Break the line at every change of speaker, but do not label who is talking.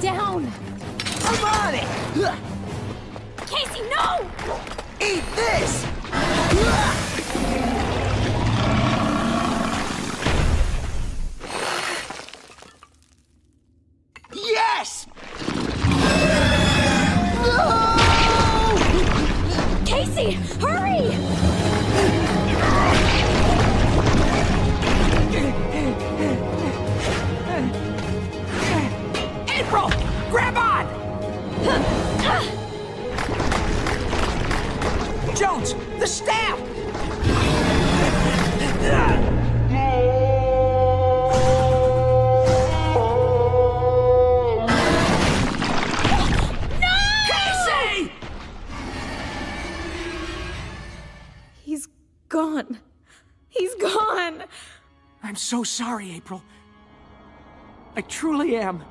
down!
I'm on it!
Casey, no!
Eat this! Yes!
No!
Casey, Grab on! Jones, the staff! Casey!
He's gone. He's gone.
I'm so sorry, April. I truly am.